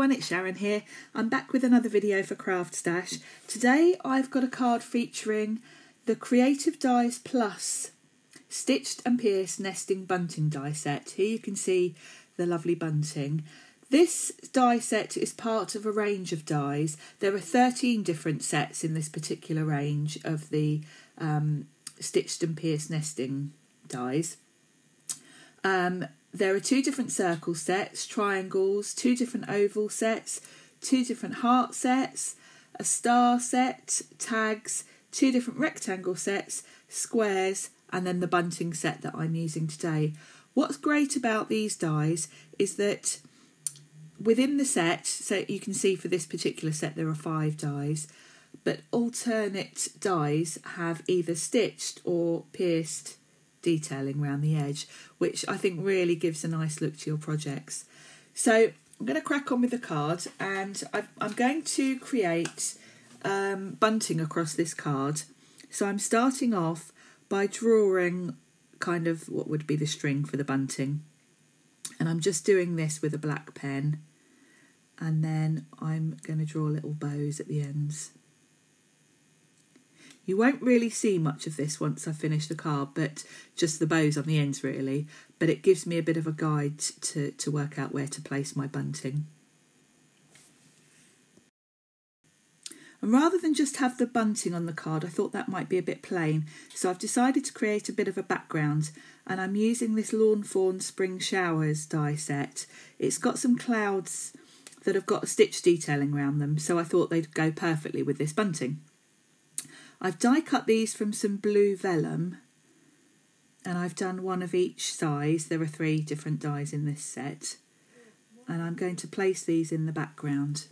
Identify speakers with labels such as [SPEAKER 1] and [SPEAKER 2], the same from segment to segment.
[SPEAKER 1] everyone, it's Sharon here. I'm back with another video for Craft Stash. Today I've got a card featuring the Creative Dies Plus Stitched and Pierced Nesting Bunting die set. Here you can see the lovely bunting. This die set is part of a range of dies. There are 13 different sets in this particular range of the um, Stitched and Pierced Nesting dies. Um, there are two different circle sets, triangles, two different oval sets, two different heart sets, a star set, tags, two different rectangle sets, squares, and then the bunting set that I'm using today. What's great about these dies is that within the set, so you can see for this particular set there are five dies, but alternate dies have either stitched or pierced detailing around the edge, which I think really gives a nice look to your projects. So I'm going to crack on with the card and I'm going to create um, bunting across this card. So I'm starting off by drawing kind of what would be the string for the bunting. And I'm just doing this with a black pen. And then I'm going to draw little bows at the ends. You won't really see much of this once I finish the card, but just the bows on the ends really. But it gives me a bit of a guide to, to work out where to place my bunting. And rather than just have the bunting on the card, I thought that might be a bit plain. So I've decided to create a bit of a background and I'm using this Lawn Fawn Spring Showers die set. It's got some clouds that have got stitch detailing around them, so I thought they'd go perfectly with this bunting. I've die cut these from some blue vellum and I've done one of each size. There are three different dies in this set and I'm going to place these in the background.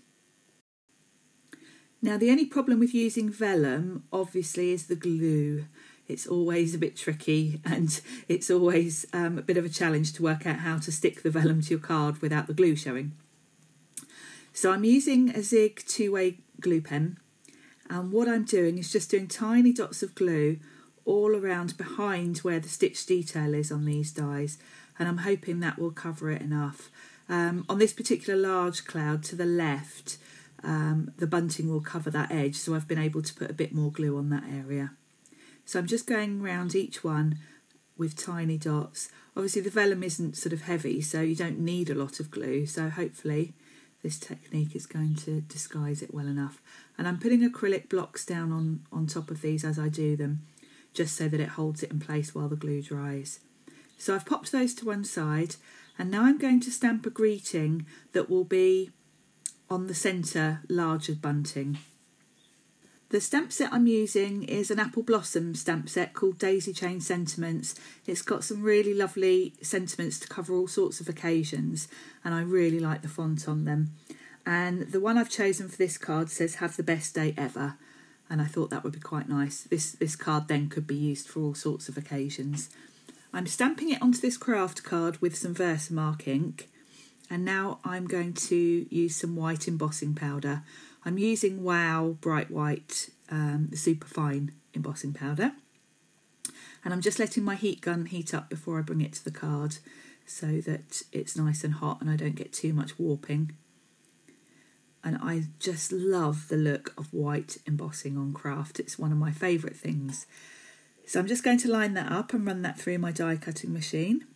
[SPEAKER 1] Now the only problem with using vellum obviously is the glue. It's always a bit tricky and it's always um, a bit of a challenge to work out how to stick the vellum to your card without the glue showing. So I'm using a Zig two-way glue pen and what I'm doing is just doing tiny dots of glue all around behind where the stitch detail is on these dies and I'm hoping that will cover it enough. Um, on this particular large cloud to the left um, the bunting will cover that edge so I've been able to put a bit more glue on that area. So I'm just going around each one with tiny dots. Obviously the vellum isn't sort of heavy so you don't need a lot of glue so hopefully this technique is going to disguise it well enough. And I'm putting acrylic blocks down on, on top of these as I do them, just so that it holds it in place while the glue dries. So I've popped those to one side, and now I'm going to stamp a greeting that will be on the centre larger bunting. The stamp set I'm using is an apple blossom stamp set called Daisy Chain Sentiments. It's got some really lovely sentiments to cover all sorts of occasions, and I really like the font on them. And the one I've chosen for this card says "Have the best day ever," and I thought that would be quite nice. This this card then could be used for all sorts of occasions. I'm stamping it onto this kraft card with some Versamark ink, and now I'm going to use some white embossing powder. I'm using Wow Bright White um, Super Fine embossing powder. And I'm just letting my heat gun heat up before I bring it to the card so that it's nice and hot and I don't get too much warping. And I just love the look of white embossing on kraft. It's one of my favourite things. So I'm just going to line that up and run that through my die cutting machine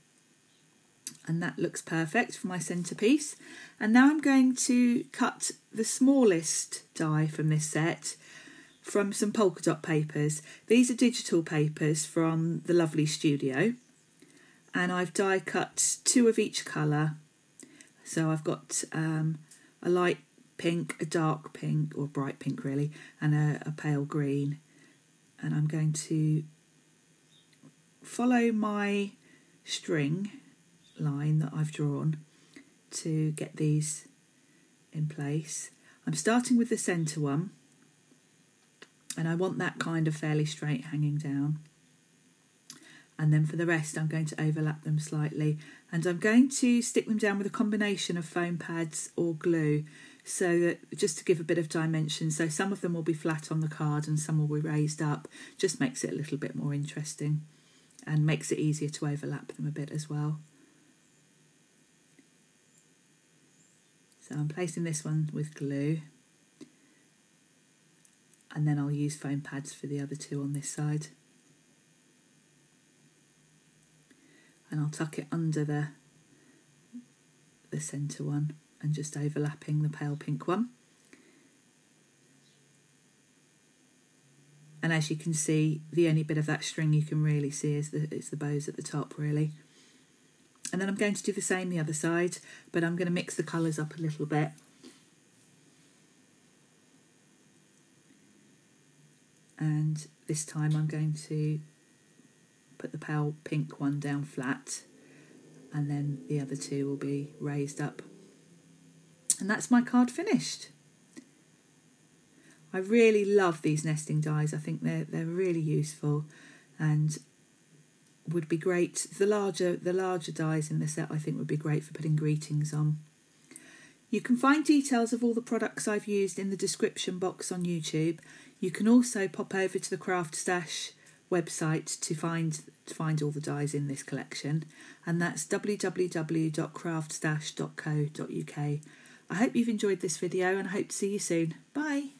[SPEAKER 1] and that looks perfect for my centerpiece. And now I'm going to cut the smallest die from this set from some polka dot papers. These are digital papers from the lovely studio and I've die cut two of each colour. So I've got um, a light pink, a dark pink, or bright pink really, and a, a pale green. And I'm going to follow my string line that I've drawn to get these in place. I'm starting with the centre one and I want that kind of fairly straight hanging down. And then for the rest I'm going to overlap them slightly and I'm going to stick them down with a combination of foam pads or glue so that just to give a bit of dimension so some of them will be flat on the card and some will be raised up just makes it a little bit more interesting and makes it easier to overlap them a bit as well. So I'm placing this one with glue and then I'll use foam pads for the other two on this side. And I'll tuck it under the, the centre one and just overlapping the pale pink one. And as you can see, the only bit of that string you can really see is the, is the bows at the top really. And then I'm going to do the same the other side, but I'm going to mix the colours up a little bit. And this time I'm going to put the pale pink one down flat and then the other two will be raised up. And that's my card finished. I really love these nesting dies. I think they're they're really useful and would be great. The larger the larger dies in the set I think would be great for putting greetings on. You can find details of all the products I've used in the description box on YouTube. You can also pop over to the Craft Stash website to find to find all the dies in this collection and that's www.craftstash.co.uk. I hope you've enjoyed this video and I hope to see you soon. Bye.